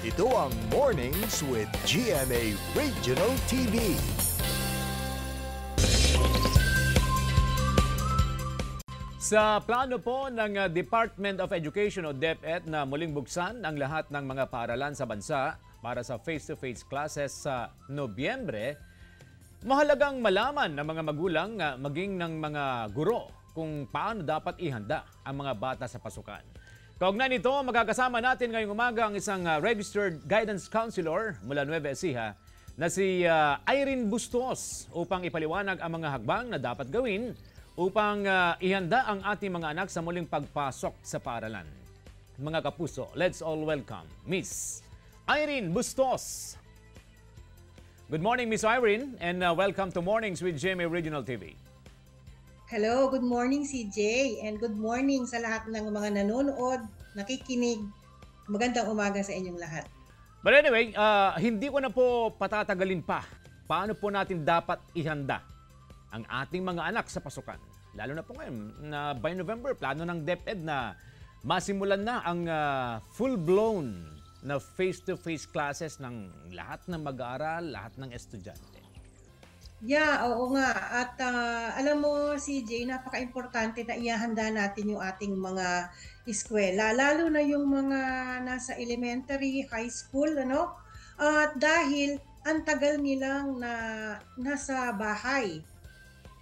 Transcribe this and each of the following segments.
Ito ang Mornings with GMA Regional TV. Sa plano po ng uh, Department of Education o DepEd na muling buksan ang lahat ng mga paaralan sa bansa para sa face-to-face classes sa Nobyembre, mahalagang malaman ng mga magulang uh, maging ng mga guro kung paano dapat ihanda ang mga bata sa pasukan. Kaugnay nito, magkakasama natin ngayong umaga ang isang uh, registered guidance counselor mula Nueva Ecija na si uh, Irene Bustos upang ipaliwanag ang mga hagbang na dapat gawin upang uh, ihanda ang ating mga anak sa muling pagpasok sa paaralan. Mga kapuso, let's all welcome Miss Irene Bustos. Good morning, Miss Irene, and uh, welcome to Mornings with GMA Regional TV. Hello, good morning CJ, and good morning sa lahat ng mga nanonood, nakikinig. Magandang umaga sa inyong lahat. But anyway, uh, hindi ko na po patatagalin pa. Paano po natin dapat ihanda ang ating mga anak sa pasukan? Lalo na po ngayon na by November, plano ng DepEd na masimulan na ang uh, full-blown na face-to-face classes ng lahat ng mag-aaral, lahat ng estudyante. Yeah, oo nga. At uh, alam mo, CJ, napaka-importante na ihahanda natin yung ating mga eskwela, lalo na yung mga nasa elementary, high school, ano? At uh, dahil ang tagal nilang na nasa bahay,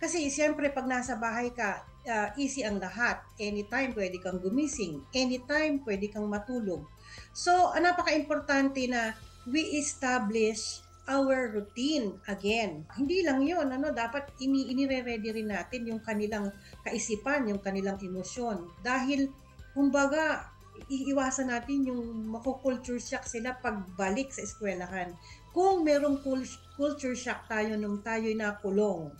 kasi siyempre pag nasa bahay ka, uh, easy ang lahat. Anytime pwede kang gumising. Anytime pwede kang matulog. So, uh, napaka-importante na we establish our routine again. Hindi lang yon ano, dapat ini inire-ready rin natin yung kanilang kaisipan, yung kanilang emosyon. Dahil, kumbaga, iiwasan natin yung mako-culture shock sila pagbalik sa eskwelahan. Kung merong culture shock tayo nung tayo'y nakulong,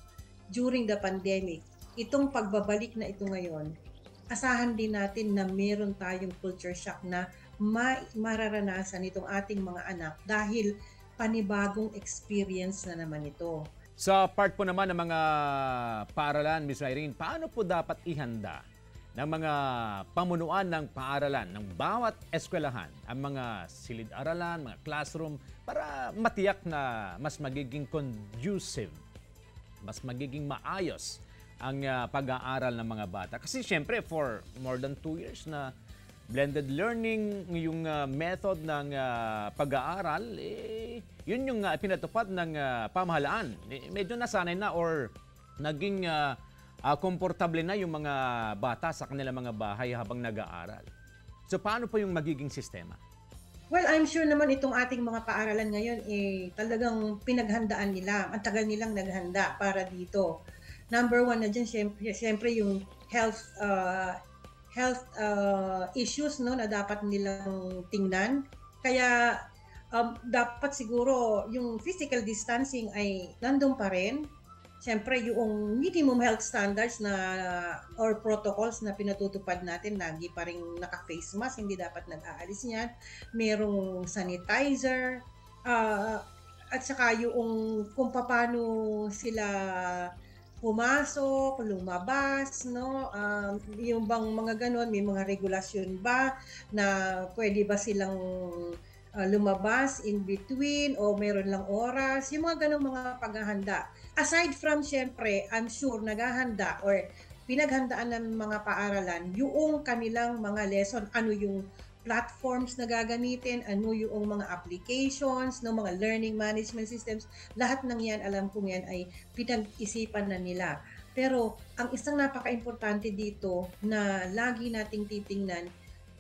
during the pandemic, itong pagbabalik na ito ngayon, asahan din natin na meron tayong culture shock na ma- mararanasan itong ating mga anak dahil panibagong experience na naman ito. Sa part po naman ng mga paaralan, Ms. Irene, paano po dapat ihanda ng mga pamunuan ng paaralan ng bawat eskwelahan ang mga silid-aralan, mga classroom para matiyak na mas magiging conducive mas magiging maayos ang uh, pag-aaral ng mga bata. Kasi siyempre, for more than two years na blended learning, yung uh, method ng uh, pag-aaral, eh, yun yung uh, pinatupad ng uh, pamahalaan. Eh, medyo nasanay na or naging uh, uh, na yung mga bata sa kanilang mga bahay habang nag-aaral. So paano po yung magiging sistema? Well, I'm sure naman itong ating mga paaralan ngayon, eh, talagang pinaghandaan nila. Ang tagal nilang naghanda para dito. Number one na dyan, syempre, syempre yung health uh, health uh, issues no, na dapat nilang tingnan. Kaya um, dapat siguro yung physical distancing ay nandun pa rin Siyempre, yung minimum health standards na or protocols na pinatutupad natin, lagi pa rin naka-face mask, hindi dapat nag-aalis niyan. Merong sanitizer, uh, at saka yung kung paano sila pumasok, lumabas, no? Um, yung bang mga ganon, may mga regulasyon ba na pwede ba silang uh, lumabas in between o meron lang oras, yung mga ganong mga paghahanda. Aside from, syempre, I'm sure, naghahanda or pinaghandaan ng mga paaralan yung kanilang mga lesson, ano yung platforms na gagamitin, ano yung mga applications, no, mga learning management systems, lahat ng yan, alam kong yan ay pinag-isipan na nila. Pero ang isang napaka-importante dito na lagi nating titingnan,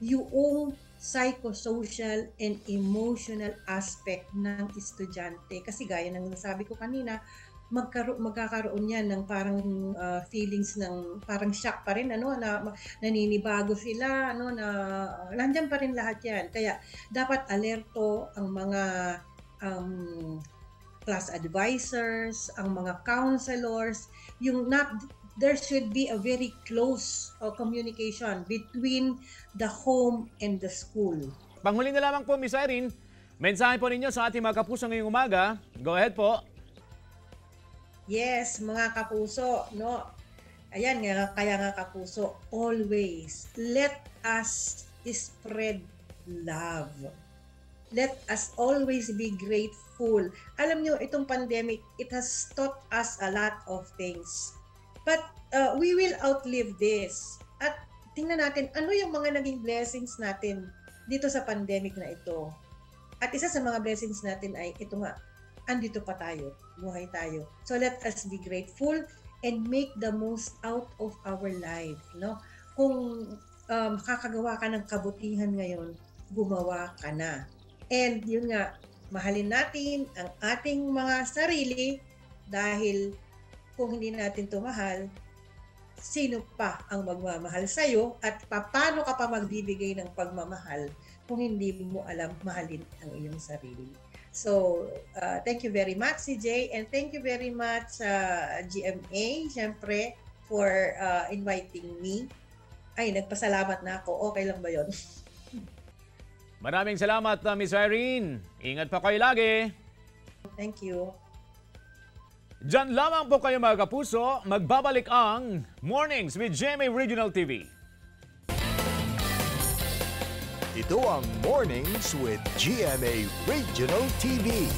yung psychosocial and emotional aspect ng estudyante. Kasi gaya ng nasabi ko kanina, magkaro- magkakaroon yan ng parang uh, feelings ng parang shock pa rin ano na naninibago sila ano na uh, nandiyan pa rin lahat yan kaya dapat alerto ang mga um, class advisors ang mga counselors yung not there should be a very close uh, communication between the home and the school. Panghuli na lamang po, Miss Irene, mensahe po ninyo sa ating mga kapuso ngayong umaga. Go ahead po. Yes, mga kapuso, no? Ayan kaya nga kapuso, always let us spread love. let us always be grateful. Alam nyo, itong pandemic, it has taught us a lot of things. But uh, we will outlive this. At tingnan natin, ano yung mga naging blessings natin dito sa pandemic na ito. At isa sa mga blessings natin ay ito nga, andito pa tayo, buhay tayo. So let us be grateful and make the most out of our life. No? Kung um, kakagawa ka ng kabutihan ngayon, gumawa ka na. And yun nga, mahalin natin ang ating mga sarili dahil kung hindi natin ito mahal, sino pa ang magmamahal sa'yo at paano ka pa magbibigay ng pagmamahal kung hindi mo alam mahalin ang iyong sarili. So, uh, thank you very much, CJ, and thank you very much, uh, GMA, syempre, for uh, inviting me. Ay, nagpasalamat na ako. Okay lang ba yon? Maraming salamat, uh, Miss Irene. Ingat pa kayo lagi. Thank you. Diyan lamang po kayo mga kapuso, magbabalik ang Mornings with GMA Regional TV. Ito ang Mornings with GMA Regional TV.